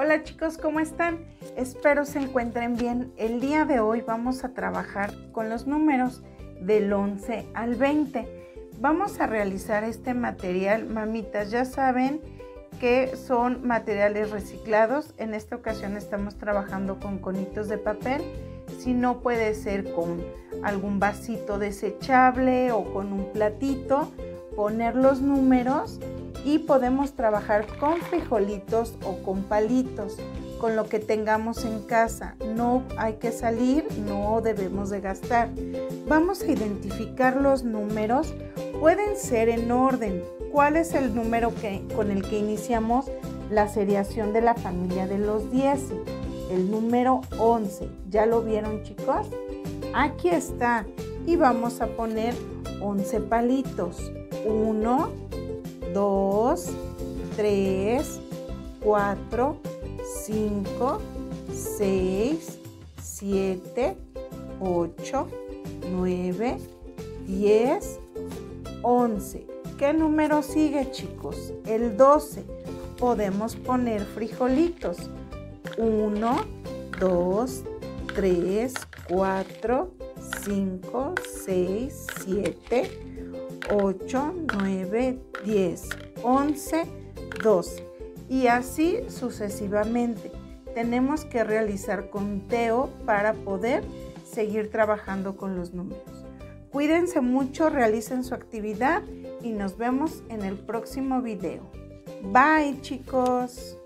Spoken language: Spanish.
Hola chicos, ¿cómo están? Espero se encuentren bien. El día de hoy vamos a trabajar con los números del 11 al 20. Vamos a realizar este material, mamitas, ya saben que son materiales reciclados. En esta ocasión estamos trabajando con conitos de papel. Si no puede ser con algún vasito desechable o con un platito, poner los números y podemos trabajar con frijolitos o con palitos, con lo que tengamos en casa. No hay que salir, no debemos de gastar. Vamos a identificar los números, pueden ser en orden. ¿Cuál es el número que, con el que iniciamos la seriación de la familia de los 10? El número 11. ¿Ya lo vieron chicos? Aquí está. Y vamos a poner 11 palitos. 1, 2, 3, 4, 5, 6, 7, 8, 9, 10, 11. ¿Qué número sigue chicos? El 12. Podemos poner frijolitos. 1, 2, 3, 4, 5, 6, 7, 8, 9, 10, 11, 12 y así sucesivamente. Tenemos que realizar conteo para poder seguir trabajando con los números. Cuídense mucho, realicen su actividad y nos vemos en el próximo video. Bye chicos.